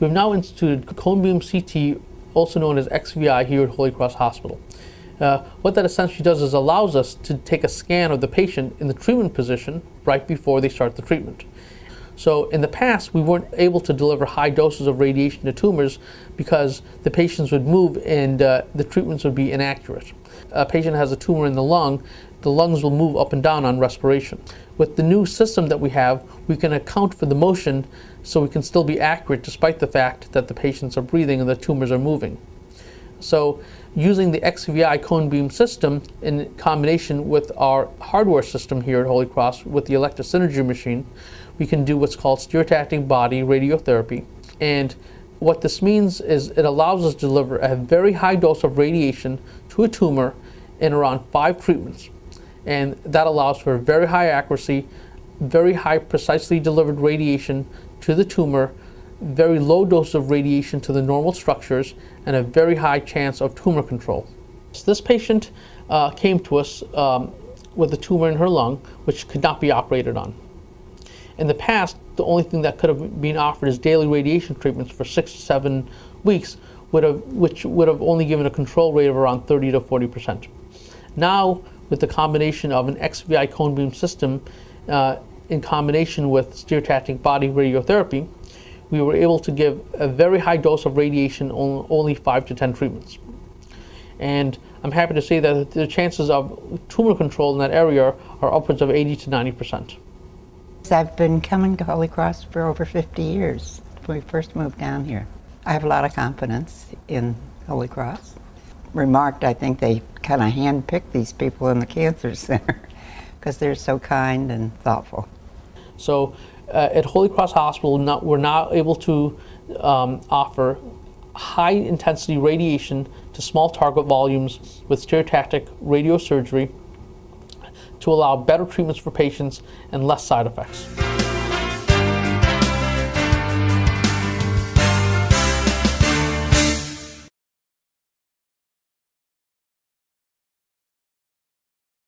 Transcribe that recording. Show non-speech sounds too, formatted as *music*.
we've now instituted cone beam CT, also known as XVI, here at Holy Cross Hospital. Uh, what that essentially does is allows us to take a scan of the patient in the treatment position right before they start the treatment. So in the past, we weren't able to deliver high doses of radiation to tumors because the patients would move and uh, the treatments would be inaccurate. A patient has a tumor in the lung, the lungs will move up and down on respiration. With the new system that we have, we can account for the motion so we can still be accurate despite the fact that the patients are breathing and the tumors are moving. So using the XVI cone beam system in combination with our hardware system here at Holy Cross with the Elekta Synergy machine, we can do what's called stereotactic body radiotherapy. And what this means is it allows us to deliver a very high dose of radiation to a tumor in around five treatments. And that allows for very high accuracy, very high precisely delivered radiation to the tumor, very low dose of radiation to the normal structures, and a very high chance of tumor control. So this patient uh, came to us um, with a tumor in her lung, which could not be operated on. In the past, the only thing that could have been offered is daily radiation treatments for six to seven weeks, would have, which would have only given a control rate of around 30 to 40 percent. Now, with the combination of an XVI cone beam system uh, in combination with stereotactic body radiotherapy, we were able to give a very high dose of radiation on only 5 to 10 treatments. And I'm happy to say that the chances of tumor control in that area are upwards of 80 to 90 percent. I've been coming to Holy Cross for over 50 years when we first moved down here. I have a lot of confidence in Holy Cross. Remarked, I think they kind of handpicked these people in the Cancer *laughs* Center because they're so kind and thoughtful. So uh, at Holy Cross Hospital, not, we're now able to um, offer high intensity radiation to small target volumes with stereotactic radiosurgery to allow better treatments for patients and less side effects.